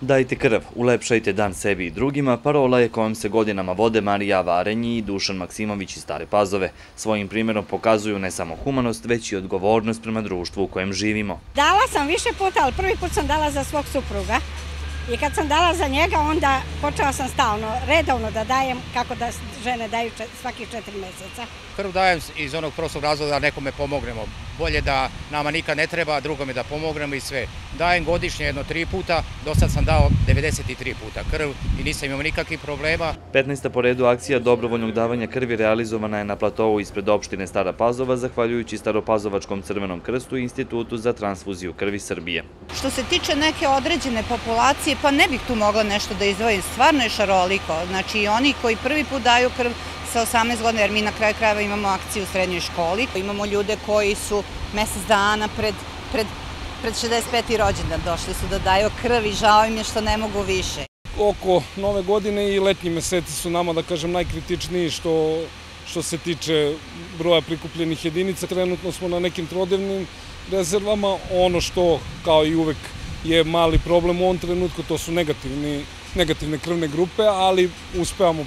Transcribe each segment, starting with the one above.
Dajte krv, ulepšajte dan sebi i drugima, parola je kojom se godinama vode Marija Varenji i Dušan Maksimović iz Stare Pazove. Svojim primjerom pokazuju ne samo humanost, već i odgovornost prema društvu u kojem živimo. Dala sam više puta, ali prvi put sam dala za svog supruga. I kad sam dala za njega, onda počela sam stalno, redovno da dajem, kako da žene daju svakih četiri meseca. Krv dajem iz onog prostog razloga da nekome pomognemo. Bolje da nama nikad ne treba, a drugome da pomognemo i sve. Dajem godišnje jedno tri puta, do sad sam dao 93 puta krv i nisam imao nikakvih problema. 15. po redu akcija dobrovoljnog davanja krvi realizovana je na platovu ispred opštine Stara Pazova, zahvaljujući Staropazovačkom crvenom krstu i Institutu za transfuziju krvi Srbije. Što se tiče neke određene populacije, pa ne bih tu mogla nešto da izdvojim. Stvarno je šaroliko. Znači i oni koji prvi put daju krv sa 18 godina, jer mi na kraju krajeva imamo akciju u srednjoj školi. Imamo ljude koji su mesec dana pred, pred, pred 65. rođendan došli su da daju krv i žao im je što ne mogu više. Oko nove godine i letnji meseci su nama, da kažem, najkritičniji što, što se tiče broja prikupljenih jedinica. Trenutno smo na nekim trodevnim rezervama. Ono što, kao i uvek, je mali problem u ovom trenutku, to su negativni, negativne krvne grupe, ali uspevamo,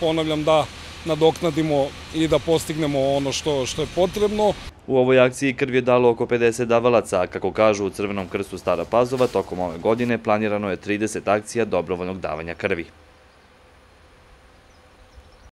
ponavljam, da nadoknadimo i da postignemo ono što, što je potrebno. U ovoj akciji krv je dalo oko 50 davalaca, a kako kažu u Crvenom krstu Stara Pazova, tokom ove godine planirano je 30 akcija dobrovoljnog davanja krvi.